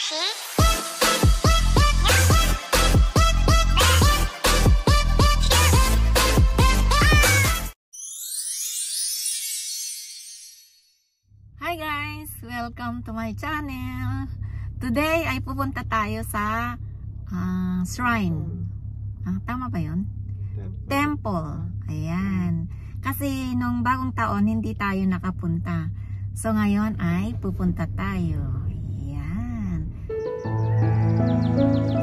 息。Hi guys! Welcome to my channel! Today ay pupunta tayo sa ah, shrine. Ah, tama ba yun? Temple. Ayan. Kasi nung bagong taon hindi tayo nakapunta. So ngayon ay pupunta tayo. Música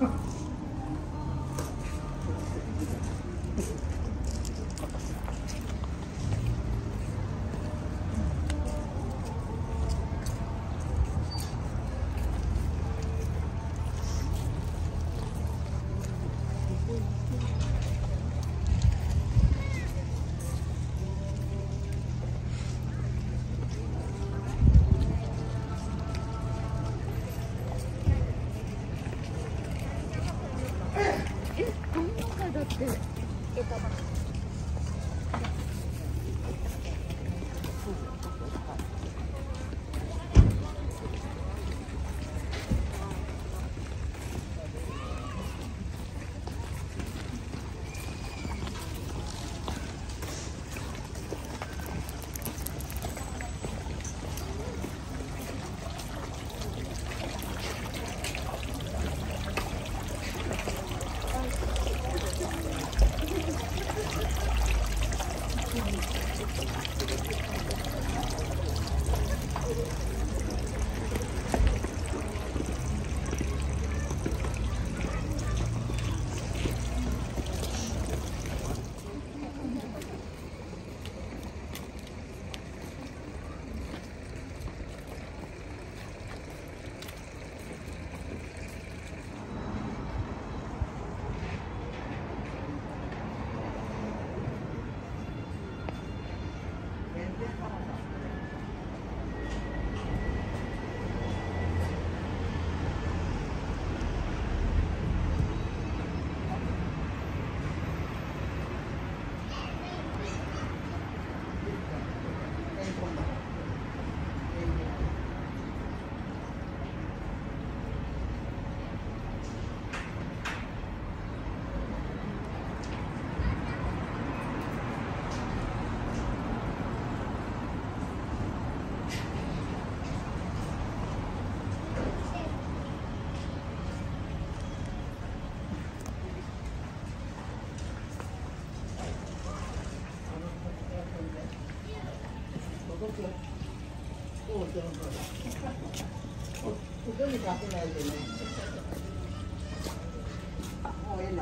Ha ha. 不错，够精致的。我从这里爬出来的呢。我也能。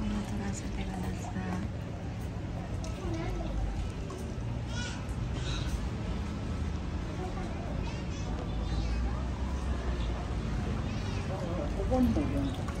我突然想起来了。我忘了。